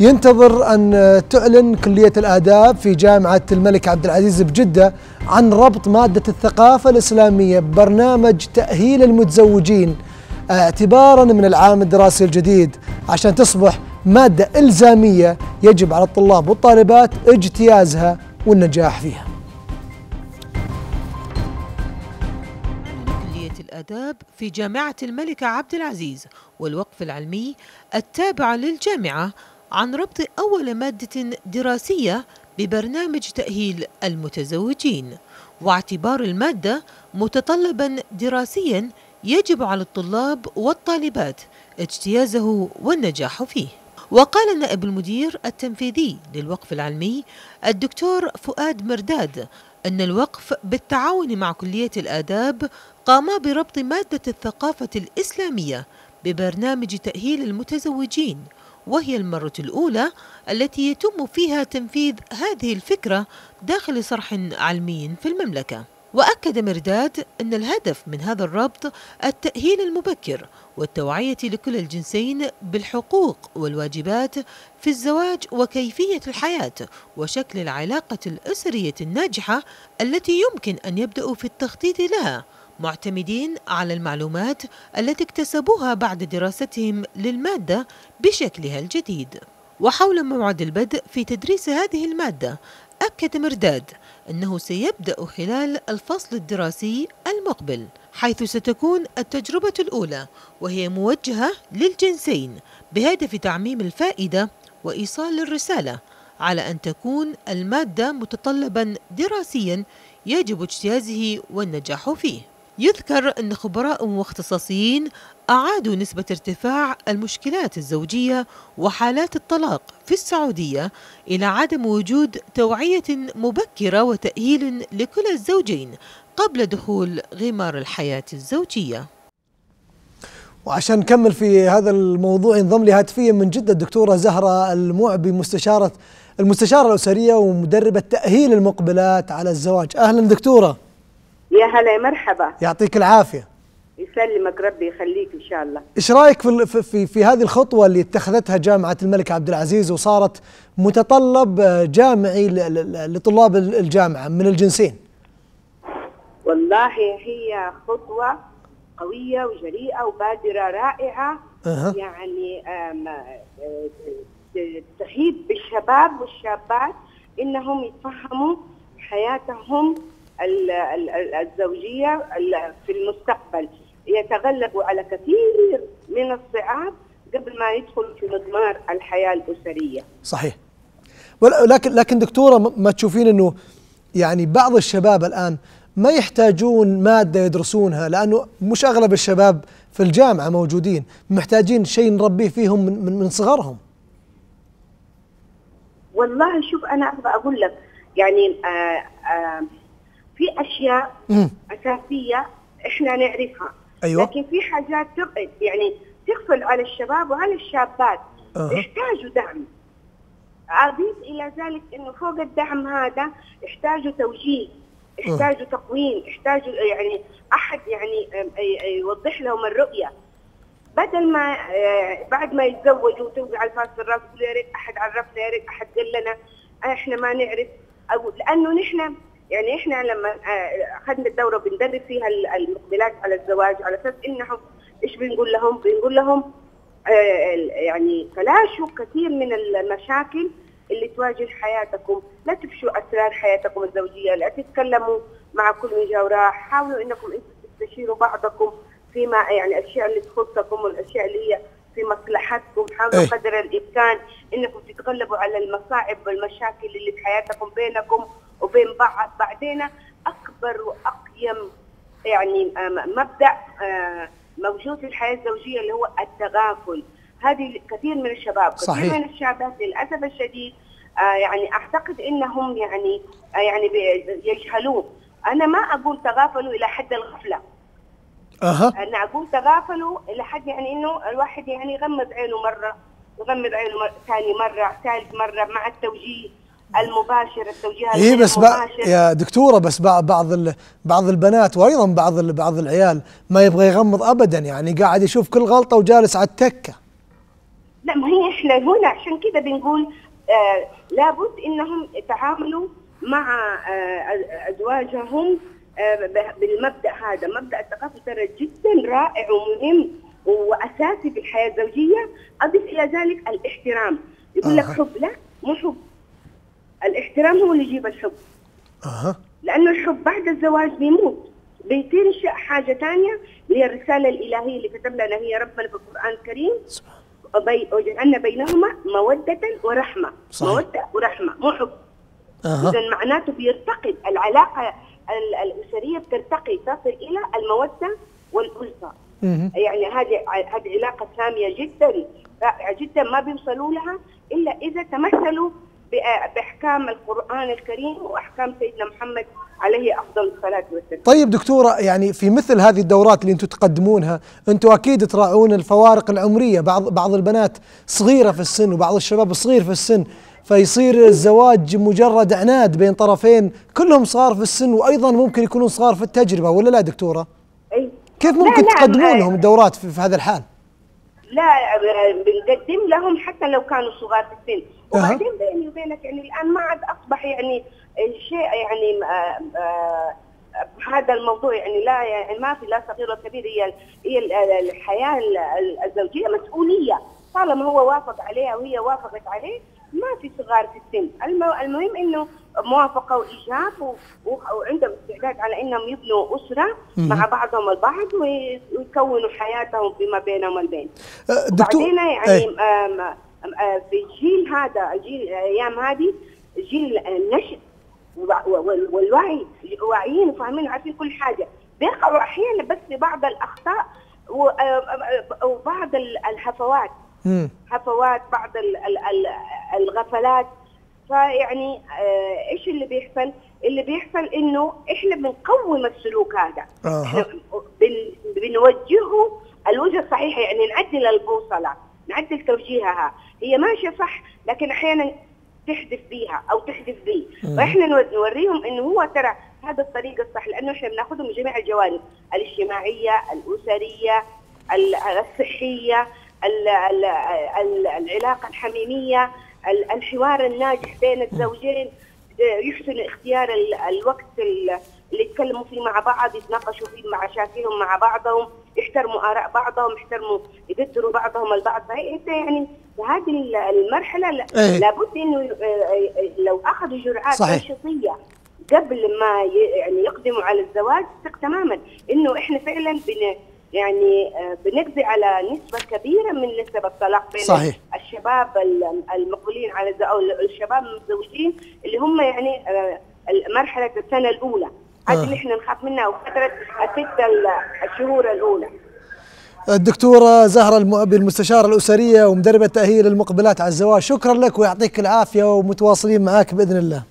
ينتظر أن تعلن كلية الآداب في جامعة الملك عبد العزيز بجدة عن ربط مادة الثقافة الإسلامية ببرنامج تأهيل المتزوجين اعتبارا من العام الدراسي الجديد عشان تصبح مادة إلزامية يجب على الطلاب والطالبات اجتيازها والنجاح فيها. كلية الآداب في جامعة الملكة عبد العزيز والوقف العلمي التابع للجامعة عن ربط أول مادة دراسية ببرنامج تأهيل المتزوجين واعتبار المادة متطلبا دراسيا يجب على الطلاب والطالبات اجتيازه والنجاح فيه. وقال نائب المدير التنفيذي للوقف العلمي الدكتور فؤاد مرداد أن الوقف بالتعاون مع كلية الآداب قام بربط مادة الثقافة الإسلامية ببرنامج تأهيل المتزوجين وهي المرة الأولى التي يتم فيها تنفيذ هذه الفكرة داخل صرح علمي في المملكة. وأكد مرداد أن الهدف من هذا الربط التأهيل المبكر والتوعية لكل الجنسين بالحقوق والواجبات في الزواج وكيفية الحياة وشكل العلاقة الأسرية الناجحة التي يمكن أن يبدأوا في التخطيط لها. معتمدين على المعلومات التي اكتسبوها بعد دراستهم للمادة بشكلها الجديد. وحول موعد البدء في تدريس هذه المادة أكد مرداد أنه سيبدأ خلال الفصل الدراسي المقبل حيث ستكون التجربة الأولى وهي موجهة للجنسين بهدف تعميم الفائدة وإيصال الرسالة على أن تكون المادة متطلبا دراسيا يجب اجتيازه والنجاح فيه. يذكر أن خبراء واختصاصيين أعادوا نسبة ارتفاع المشكلات الزوجية وحالات الطلاق في السعودية إلى عدم وجود توعية مبكرة وتأهيل لكل الزوجين قبل دخول غمار الحياة الزوجية. وعشان نكمل في هذا الموضوع ينضم لي هاتفيا من جدة الدكتورة زهرة المعبي مستشارة المستشارة الأسرية ومدربة تأهيل المقبلات على الزواج. أهلا دكتورة. يا هلا مرحبا. يعطيك العافية. يسلمك ربي يخليك إن شاء الله. إيش رأيك في في في, في هذه الخطوة اللي اتخذتها جامعة الملك عبد العزيز وصارت متطلب جامعي لطلاب الجامعة من الجنسين؟ والله هي خطوة قوية وجريئة وبادرة رائعة. أه. يعني تحيط بالشباب والشابات إنهم يتفهموا حياتهم الزوجية في المستقبل يتغلبوا على كثير من الصعاب قبل ما يدخلوا في مضمار الحياة الأسرية. صحيح. ولكن لكن دكتورة ما تشوفين إنه يعني بعض الشباب الآن ما يحتاجون مادة يدرسونها لأنه مش أغلب الشباب في الجامعة موجودين، محتاجين شيء نربيه فيهم من من صغرهم. والله شوف أنا أبغى أقول لك يعني آآ آآ في أشياء م. أساسية إحنا نعرفها أيوة. لكن في حاجات يعني تغفل على الشباب وعلى الشابات أه. يحتاجوا دعم اضيف إلى ذلك إنه فوق الدعم هذا يحتاجوا توجيه يحتاجوا تقويم يحتاجوا يعني أحد يعني يوضح لهم الرؤية بدل ما بعد ما يتزوجوا توقع الفاس في الرأس يا ريت أحد عرفنا يا ريت أحد قال لنا إحنا ما نعرف أو لأنه نحن يعني إحنا لما أخذنا الدورة بندرب فيها المقبلات على الزواج على أساس إنهم إيش بنقول لهم؟ بنقول لهم يعني تلاشوا كثير من المشاكل اللي تواجه حياتكم، لا تفشوا أسرار حياتكم الزوجية، لا تتكلموا مع كل من جاء وراح، حاولوا إنكم إنتم تستشيروا بعضكم فيما يعني الأشياء اللي تخصكم والأشياء اللي هي في مصلحتكم، حاولوا إيه. قدر الإمكان إنكم تتغلبوا على المصاعب والمشاكل اللي في حياتكم بينكم وبين بعض. بعدين أكبر وأقيم يعني مبدأ موجود في الحياة الزوجية اللي هو التغافل. هذه كثير من الشباب صحيح. كثير من الشابات للأسف الشديد يعني أعتقد إنهم يعني يعني يجهلون. أنا ما أقول تغافلوا إلى حد الغفلة. أها. أنا أقول تغافلوا إلى حد يعني إنه الواحد يعني يغمض عينه مرة يغمض عينه ثاني مرة ثالث مرة مع التوجيه. المباشر التوجيه اي بس بقى يا دكتورة بس بعض بعض البنات وأيضا بعض بعض العيال ما يبغى يغمض ابدا يعني قاعد يشوف كل غلطة وجالس على التكة. لا ما هي إحنا هنا؟ عشان كده بنقول آه لابد إنهم يتعاملوا مع آه أزواجهم آه بالمبدأ هذا. مبدأ الثقافة ترى جدا رائع ومهم وأساسي في الحياة الزوجية. أضف إلى ذلك الاحترام. يقول لك آه. حب لا مو حب. الاحترام هو اللي يجيب الحب. أها. لأنه الحب بعد الزواج بيموت. بتنشا حاجة ثانية اللي هي الرسالة الإلهية اللي كتب لنا هي ربنا في القرآن الكريم. وجعلنا بينهما مودة ورحمة. صحيح. مودة ورحمة. مو حب. أها. اذا معناته بيرتقي العلاقة ال- الأسرية بترتقي. تصل إلى المودة والألفة. يعني هذه هذه علاقة سامية جدا رائعة جدا. ما بيوصلوا لها إلا إذا تمثلوا بأحكام القرآن الكريم وأحكام سيدنا محمد عليه أفضل الصلاة والسلام. طيب دكتورة يعني في مثل هذه الدورات اللي أنتم تقدمونها أنتم أكيد تراعون الفوارق العمرية بعض بعض البنات صغيرة في السن وبعض الشباب صغير في السن فيصير الزواج مجرد عناد بين طرفين كلهم صغار في السن وأيضا ممكن يكونون صغار في التجربة ولا لا دكتورة؟ اي كيف لا، ممكن لا، تقدمون لهم الدورات في, في هذا الحال؟ لا بنقدم لهم حتى لو كانوا صغار في السن. وبعدين بيني وبينك يعني الآن ما عاد أصبح يعني شيء يعني آه، آه، هذا الموضوع يعني لا يعني ما في لا صغير ولا كبير هي هي ال- الحياة ال- الزوجية مسؤولية طالما هو وافق عليها وهي وافقت عليه ما في صغار في السن الم- المهم انه موافقه وايجاب و- و- وعندهم استعداد على انهم يبنوا اسره مع بعضهم البعض وي- ويكونوا حياتهم فيما بينهم البين أه، دكتور بعدين يعني أي. آم، آم، آه، في الجيل هذا الجيل الأيام هذه جيل النشء وع- وال- والوعي واعيين وفاهمين وعارفين كل حاجة بيقعوا أحيانا بس في بعض الاخطاء آه، آه، وبعض ال- الهفوات. هفوات بعض ال- ال- ال- الغفلات. فيعني آه، إيش اللي بيحصل؟ اللي بيحصل إنه إحنا بنقوم السلوك هذا. إحنا بن- بنوجهه الوجهة الصحيحة يعني نعدل البوصلة نعدل توجيهها. هي ماشية صح لكن أحيانا تحدث بيها أو تحدث بيه وإحنا نو- نوريهم إنه هو ترى هذا الطريق الصح لأنه إحنا بناخذهم من جميع الجوانب الإجتماعية الأسرية ال- الصحية. ال- ال- ال- العلاقة الحميمية ال- الحوار الناجح بين الزوجين آه، يحسن اختيار ال- الوقت ال- اللي يتكلموا فيه مع بعض يتناقشوا فيه مع مشاكلهم مع بعضهم يحترموا آراء بعضهم يحترموا يقدروا بعضهم البعض فهي انت يعني هذه ال- المرحلة إيه. لابد إنه آه، آه، لو أخذوا جرعات. تنشيطيه قبل ما يعني يقدموا على الزواج ثق تماما إنه إحنا فعلا بن يعني آه، بنقضي على نسبة كبيرة من نسب الطلاق بين صحيح. الشباب ال- المقبلين على أو الشباب المتزوجين اللي هم يعني آه، مرحله السنة الأولى هذه آه. إحنا نخاف منها وفترة الست ال- الشهور الأولى الدكتورة زهرة المؤبي المستشارة الأسرية ومدربة تأهيل المقبلات على الزواج شكرا لك ويعطيك العافية ومتواصلين معاك بإذن الله